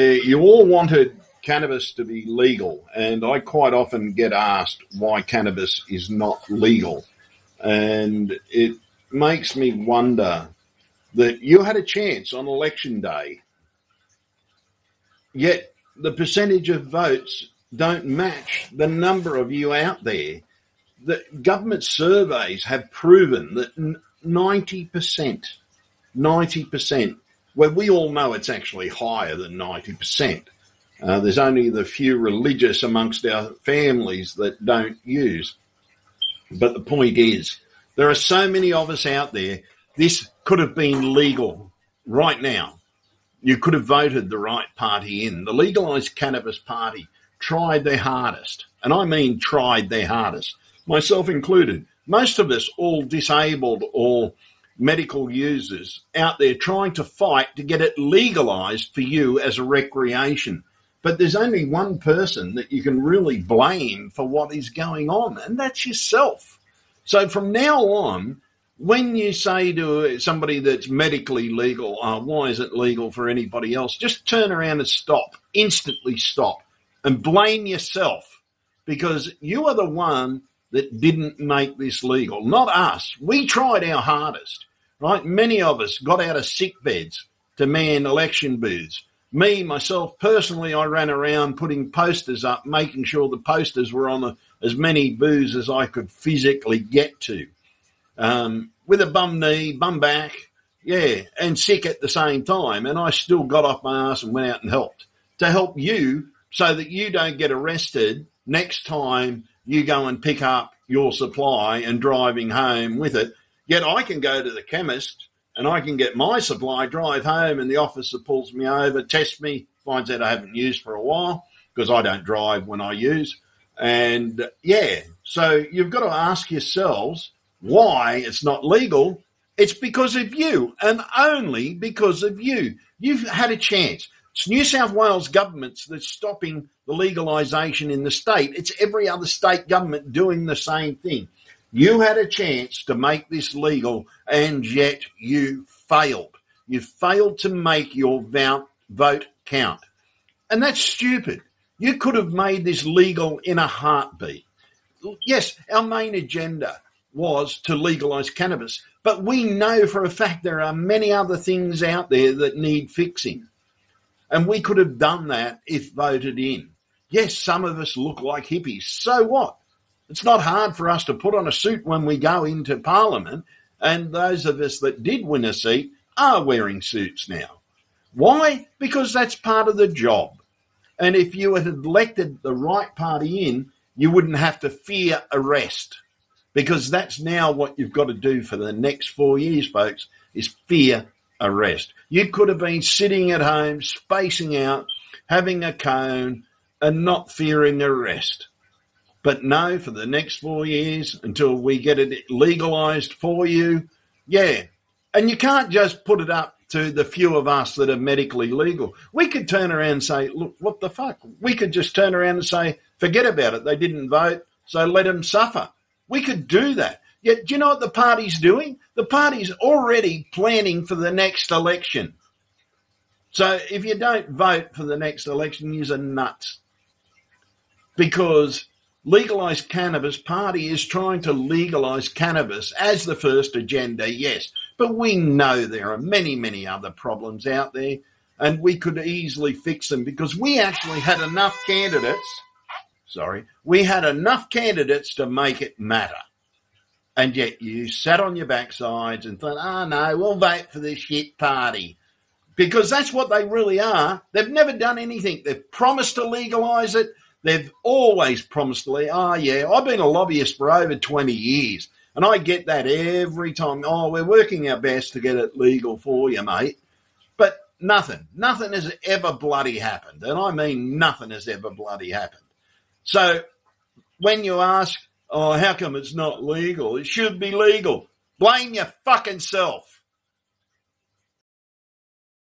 you all wanted cannabis to be legal, and I quite often get asked why cannabis is not legal, and it makes me wonder that you had a chance on election day, yet the percentage of votes don't match the number of you out there. The government surveys have proven that 90%, 90%, where we all know it's actually higher than 90%. Uh, there's only the few religious amongst our families that don't use. But the point is, there are so many of us out there. This could have been legal right now. You could have voted the right party in. The legalized cannabis party tried their hardest, and I mean tried their hardest, myself included. Most of us, all disabled or medical users, out there trying to fight to get it legalized for you as a recreation. But there's only one person that you can really blame for what is going on, and that's yourself. So from now on, when you say to somebody that's medically legal, oh, why is it legal for anybody else? Just turn around and stop, instantly stop, and blame yourself because you are the one that didn't make this legal, not us. We tried our hardest, right? Many of us got out of sick beds to man election booths. Me, myself, personally, I ran around putting posters up, making sure the posters were on as many booths as I could physically get to um, with a bum knee, bum back, yeah, and sick at the same time. And I still got off my ass and went out and helped to help you so that you don't get arrested next time you go and pick up your supply and driving home with it. Yet I can go to the chemist and I can get my supply, drive home, and the officer pulls me over, tests me, finds out I haven't used for a while because I don't drive when I use. And yeah, so you've got to ask yourselves why it's not legal, it's because of you and only because of you. You've had a chance. It's New South Wales government that's stopping the legalisation in the state. It's every other state government doing the same thing. You had a chance to make this legal and yet you failed. You failed to make your vote count. And that's stupid. You could have made this legal in a heartbeat. Yes, our main agenda was to legalize cannabis. But we know for a fact there are many other things out there that need fixing. And we could have done that if voted in. Yes, some of us look like hippies. So what? It's not hard for us to put on a suit when we go into Parliament. And those of us that did win a seat are wearing suits now. Why? Because that's part of the job. And if you had elected the right party in, you wouldn't have to fear arrest because that's now what you've got to do for the next four years, folks, is fear arrest. You could have been sitting at home, spacing out, having a cone, and not fearing arrest. But no, for the next four years until we get it legalized for you, yeah. And you can't just put it up to the few of us that are medically legal. We could turn around and say, look, what the fuck? We could just turn around and say, forget about it. They didn't vote, so let them suffer. We could do that. Yet, do you know what the party's doing? The party's already planning for the next election. So if you don't vote for the next election, you're nuts. Because legalized cannabis party is trying to legalize cannabis as the first agenda, yes. But we know there are many, many other problems out there, and we could easily fix them because we actually had enough candidates sorry, we had enough candidates to make it matter. And yet you sat on your backsides and thought, oh no, we'll vote for this shit party. Because that's what they really are. They've never done anything. They've promised to legalise it. They've always promised to legalise. Oh ah, yeah, I've been a lobbyist for over 20 years. And I get that every time. Oh, we're working our best to get it legal for you, mate. But nothing, nothing has ever bloody happened. And I mean nothing has ever bloody happened. So when you ask, oh, how come it's not legal? It should be legal. Blame your fucking self.